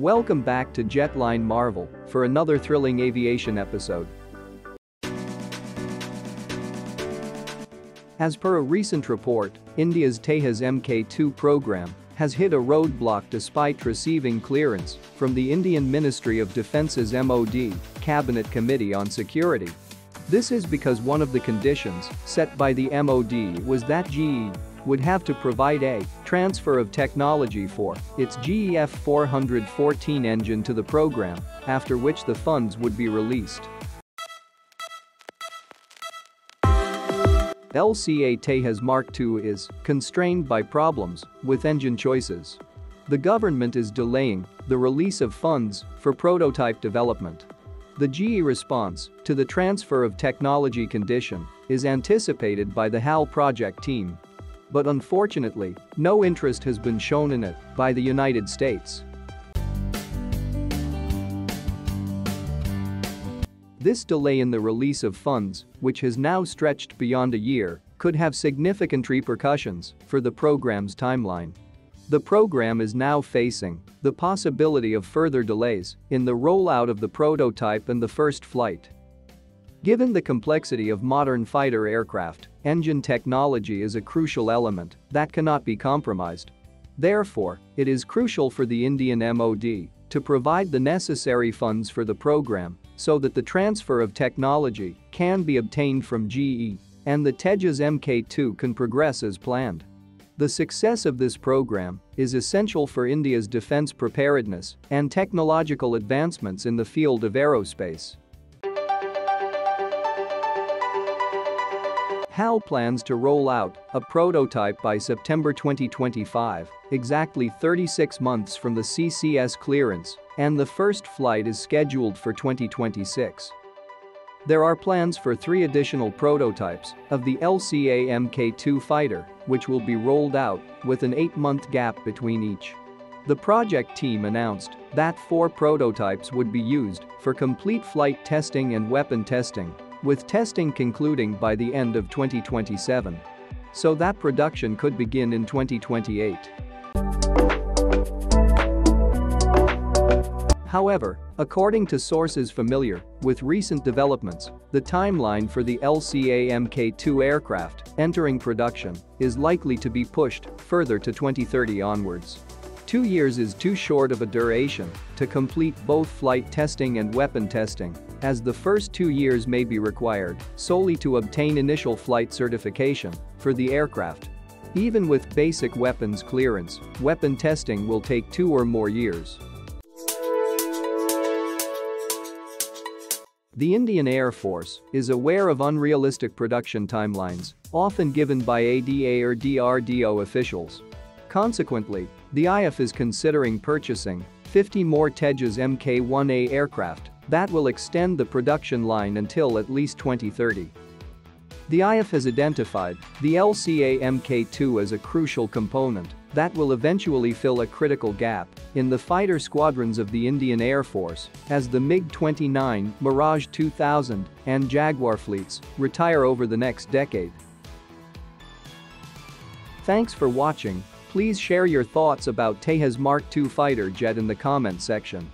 Welcome back to Jetline Marvel for another thrilling aviation episode. As per a recent report, India's Tejas Mk2 program has hit a roadblock despite receiving clearance from the Indian Ministry of Defence's MOD Cabinet Committee on Security. This is because one of the conditions set by the MOD was that GE would have to provide a transfer of technology for its GE F414 engine to the program, after which the funds would be released. LCA Tejas Mark II is constrained by problems with engine choices. The government is delaying the release of funds for prototype development. The GE response to the transfer of technology condition is anticipated by the HAL project team. But unfortunately, no interest has been shown in it by the United States. This delay in the release of funds, which has now stretched beyond a year, could have significant repercussions for the program's timeline. The program is now facing the possibility of further delays in the rollout of the prototype and the first flight. Given the complexity of modern fighter aircraft, engine technology is a crucial element that cannot be compromised. Therefore, it is crucial for the Indian MOD to provide the necessary funds for the program so that the transfer of technology can be obtained from GE and the Tejas Mk2 can progress as planned. The success of this program is essential for India's defense preparedness and technological advancements in the field of aerospace. HAL plans to roll out a prototype by September 2025, exactly 36 months from the CCS clearance, and the first flight is scheduled for 2026. There are plans for three additional prototypes of the LCA Mk2 fighter, which will be rolled out with an eight-month gap between each. The project team announced that four prototypes would be used for complete flight testing and weapon testing, with testing concluding by the end of 2027. So that production could begin in 2028. However, according to sources familiar with recent developments, the timeline for the LCA Mk2 aircraft entering production is likely to be pushed further to 2030 onwards. Two years is too short of a duration to complete both flight testing and weapon testing, as the first two years may be required solely to obtain initial flight certification for the aircraft. Even with basic weapons clearance, weapon testing will take two or more years. The Indian Air Force is aware of unrealistic production timelines, often given by ADA or DRDO officials. Consequently, the IF is considering purchasing 50 more Tejas Mk1A aircraft that will extend the production line until at least 2030. The IAF has identified the LCA Mk2 as a crucial component that will eventually fill a critical gap in the fighter squadrons of the Indian Air Force as the MiG-29, Mirage 2000, and Jaguar fleets retire over the next decade. Thanks for watching, please share your thoughts about Tejas Mark II fighter jet in the comment section.